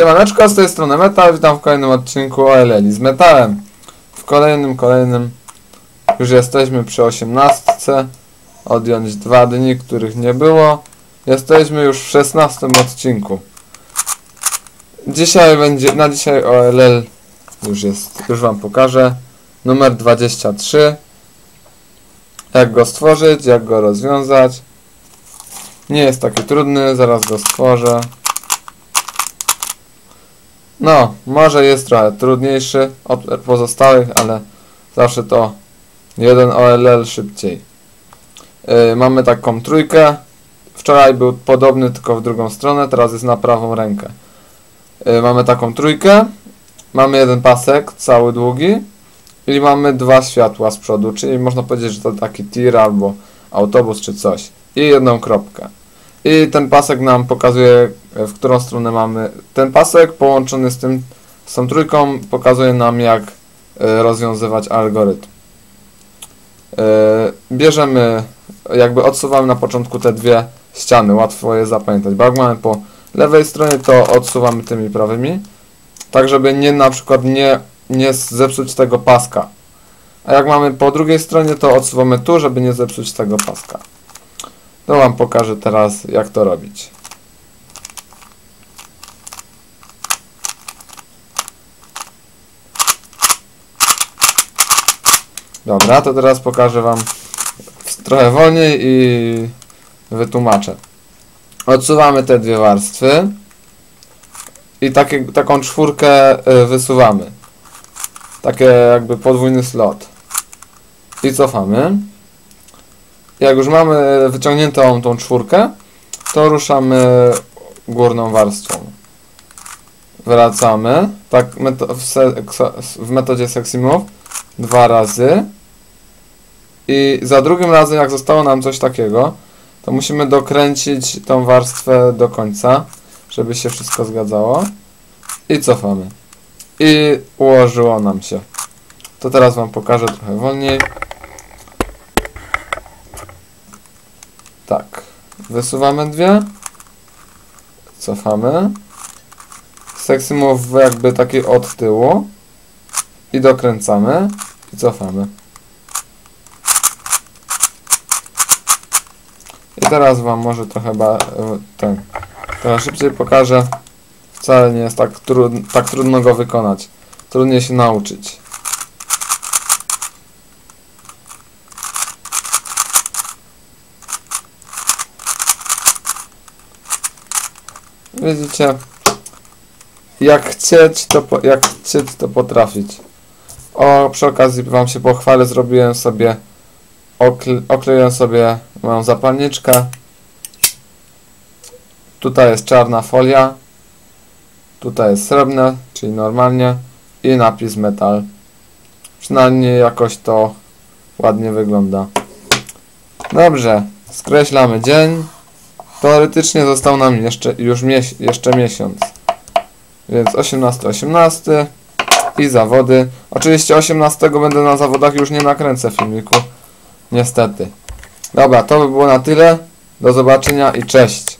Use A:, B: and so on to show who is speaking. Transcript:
A: Siemaneczko, z tej strony Metal, witam w kolejnym odcinku o Eleli z Metalem. W kolejnym, kolejnym już jesteśmy przy 18. Odjąć dwa dni, których nie było. Jesteśmy już w 16 odcinku. Dzisiaj będzie, na dzisiaj o LL już jest, już wam pokażę. Numer 23. Jak go stworzyć, jak go rozwiązać. Nie jest taki trudny, zaraz go stworzę. No, może jest trochę trudniejszy od pozostałych, ale zawsze to jeden OLL szybciej. Yy, mamy taką trójkę. Wczoraj był podobny, tylko w drugą stronę, teraz jest na prawą rękę. Yy, mamy taką trójkę. Mamy jeden pasek, cały długi. I mamy dwa światła z przodu, czyli można powiedzieć, że to taki tir albo autobus czy coś. I jedną kropkę. I ten pasek nam pokazuje, w którą stronę mamy. Ten pasek połączony z tym, z tą trójką pokazuje nam, jak e, rozwiązywać algorytm. E, Bierzemy, jakby odsuwamy na początku te dwie ściany, łatwo je zapamiętać. Bo jak mamy po lewej stronie, to odsuwamy tymi prawymi, tak żeby nie na przykład nie, nie zepsuć tego paska. A jak mamy po drugiej stronie, to odsuwamy tu, żeby nie zepsuć tego paska. To Wam pokażę teraz, jak to robić. Dobra, to teraz pokażę Wam trochę wolniej i wytłumaczę. Odsuwamy te dwie warstwy i takie, taką czwórkę y, wysuwamy. Takie jakby podwójny slot. I cofamy. Jak już mamy wyciągniętą tą czwórkę, to ruszamy górną warstwą. Wracamy, tak w, metodzie Sexy dwa razy. I za drugim razem, jak zostało nam coś takiego, to musimy dokręcić tą warstwę do końca, żeby się wszystko zgadzało. I cofamy. I ułożyło nam się. To teraz Wam pokażę trochę wolniej. Tak. Wysuwamy dwie. Cofamy. Move jakby taki od tyłu. I dokręcamy. I cofamy. I teraz Wam może trochę ba ten, trochę szybciej pokażę. Wcale nie jest tak, trud tak trudno go wykonać. Trudniej się nauczyć. Widzicie? Jak chcieć, to po, jak chcieć, to potrafić. O, przy okazji wam się pochwalę, zrobiłem sobie okle, okleiłem sobie moją zapalniczkę. Tutaj jest czarna folia. Tutaj jest srebrne, czyli normalnie. I napis metal. Przynajmniej jakoś to ładnie wygląda. Dobrze, skreślamy dzień. Teoretycznie został nam jeszcze, już mies jeszcze miesiąc. Więc 18, 18 i zawody. Oczywiście 18 będę na zawodach już nie nakręcę filmiku. Niestety. Dobra, to by było na tyle. Do zobaczenia i cześć.